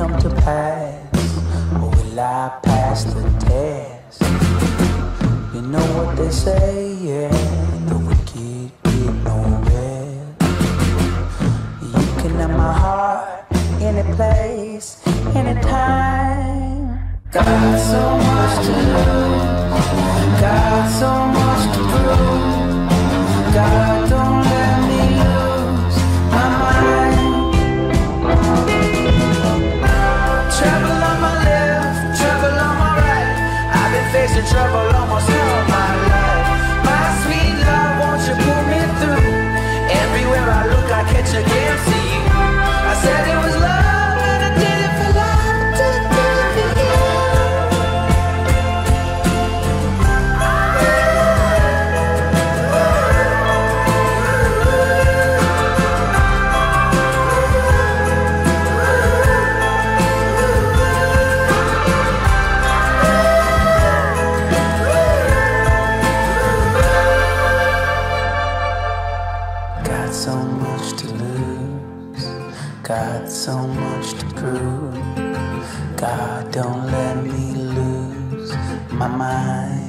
come to pass? Or will I pass the test? You know what they say, yeah. The wicked get no rest. You can have my heart any place, anytime. Got so much to lose, got facing trouble almost Got so much to lose, got so much to prove. God, don't let me lose my mind.